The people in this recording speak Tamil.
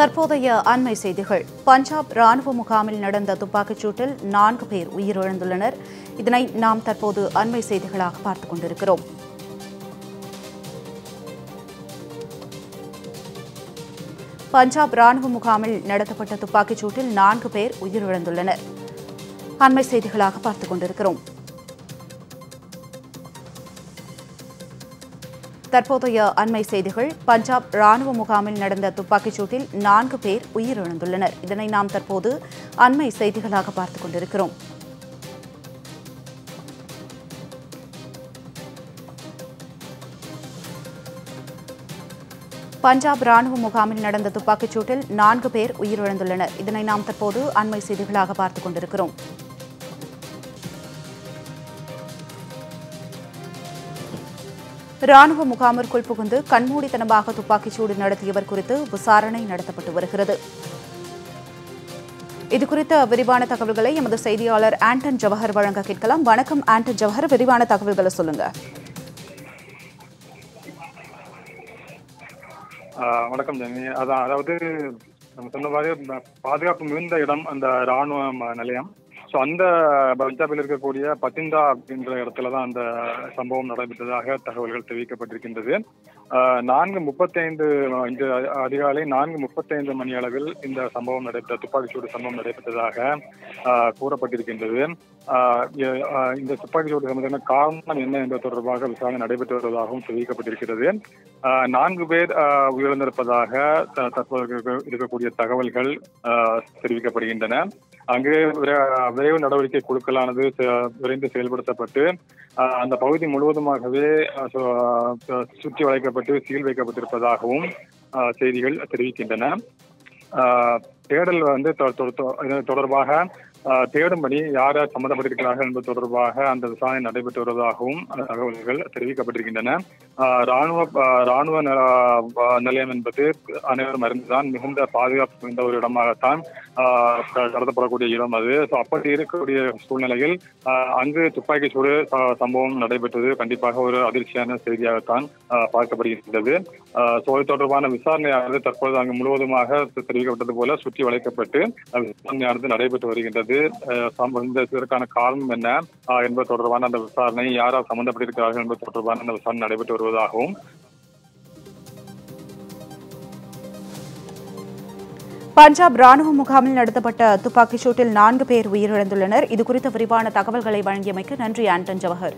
தற்போதைய அண்மை செய்திகள். பஞ்சாப் ராணுவ முகாமில் நடந்த துப்பாக்கிச் சூட்டில் நான்கு பேர் உயிரிழந்துள்ளனர். இதனை நாம் தற்போது அண்மை செய்திகளாக பார்த்துக் கொண்டிருக்கிறோம். பஞ்சாப் ராணுவ முகாமில் நடத்தப்பட்ட துப்பாக்கிச் சூட்டில் நான்கு பேர் உயிரிழந்துள்ளனர். அண்மை செய்திகளாக பார்த்துக் கொண்டிருக்கிறோம். தற்போதைய அண்மை செய்திகள். பஞ்சாப் ராணுவ முகாமில் நடந்த துப்பாக்கிச் சூட்டில் நான்கு பேர் உயிரிழந்துள்ளனர். இதனை நாம் தற்போது அண்மை செய்திகளாக பார்த்துக் கொண்டிருக்கிறோம். பஞ்சாப் ராணுவ முகாமில் நடந்த துப்பாக்கிச் சூட்டில் நான்கு பேர் உயிரிழந்துள்ளனர். இதனை நாம் தற்போது அண்மை செய்திகளாக பார்த்துக் கொண்டிருக்கிறோம். ராணுவ முகாமிற்குள் புகுந்து கண்மூடித்தனமாக துப்பாக்கிச்சூடு நடத்தியவர் குறித்து விசாரணை நடத்தப்பட்டு வருகிறது. இதுகுறித்த விரிவான தகவல்களை எமது செய்தியாளர் ஆண்டன் ஜவஹர் வழங்க கேட்கலாம். வணக்கம் ஆண்டன் ஜவஹர். விரிவான தகவல்களை சொல்லுங்க. வணக்கம் ஜெனி அதான் அதாவது நம்ம சொன்ன மாதிரி பாதுகாப்பு மிகுந்த இடம் அந்த ராணுவ நிலையம். ஸோ அந்த பஞ்சாபில் இருக்கக்கூடிய பத்திந்தா அப்படின்ற இடத்துல தான் அந்த சம்பவம் நடைபெற்றதாக தகவல்கள் தெரிவிக்கப்பட்டிருக்கின்றது. நான்கு முப்பத்தைந்து இன்று அதிகாலை நான்கு முப்பத்தைந்து மணி அளவில் இந்த சம்பவம் நடைபெற்ற துப்பாக்கிச்சூடு சம்பவம் நடைபெற்றதாக கூறப்பட்டிருக்கின்றது. இந்த துப்பாக்கிச்சூடு சம்பந்தமான காரணம் என்ன என்பது தொடர்பாக விசாரணை நடைபெற்று வருவதாகவும் தெரிவிக்கப்பட்டிருக்கிறது. நான்கு பேர் உயிரிழந்திருப்பதாக த- தற்போது இருக்கக்கூடிய தகவல்கள் தெரிவிக்கப்படுகின்றன. அங்கே விரைவு நடவடிக்கை குழுக்களானது செ- விரைந்து செயல்படுத்தப்பட்டு அந்த பகுதி முழுவதுமாகவே சு- சுற்றி வளைக்கப்பட்டு சீல் வைக்கப்பட்டிருப்பதாகவும் ஆஹ் செய்திகள் தெரிவிக்கின்றன. ஆஹ் தேடல் வந்து தொ- தொடர்பாக தேடும் பணி யார் யார் சம்பந்தப்பட்டிருக்கிறார்கள் என்பது தொடர்பாக அந்த விசாரணை நடைபெற்று வருவதாகவும் தகவல்கள் தெரிவிக்கப்பட்டிருக்கின்றன. ராணுவ ராணுவ நிலையம் என்பது அனைவரும் அறிந்துதான் மிகுந்த பாதுகாப்பு மிகுந்த ஒரு இடமாகத்தான் கடத்தப்படக்கூடிய இடம் அது. அப்படி இருக்கக்கூடிய சூழ்நிலையில் அங்கு துப்பாக்கி சூடு சம்பவம் நடைபெற்றது கண்டிப்பாக ஒரு அதிர்ச்சியான செய்தியாகத்தான் ஆஹ் பார்க்கப்படுகின்றது. ஸோ இது தொடர்பான விசாரணையானது தற்போது அங்கு முழுவதுமாக தெரிவிக்கப்பட்டது போல சுற்றி வளைக்கப்பட்டு விசாரணையானது நடைபெற்று வருகின்றது. அஹ் இந்த இதற்கான காரணம் என்ன? என்பது தொடர்பான அந்த விசாரணை யாரால் சம்பந்தப்பட்டிருக்கிறார்கள் என்பது தொடர்பான அந்த விசாரணை நடைபெற்று வருவதாகவும். பஞ்சாப் ராணுவ முகாமில் நடத்தப்பட்ட துப்பாக்கி சூட்டில் நான்கு பேர் உயிரிழந்துள்ளனர். இதுகுறித்த விரிவான தகவல்களை வழங்கியமைக்கு நன்றி ஆண்டன் ஜவஹர்.